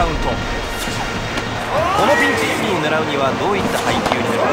カウントこのピンチヒットを狙うにはどういった配球になるか。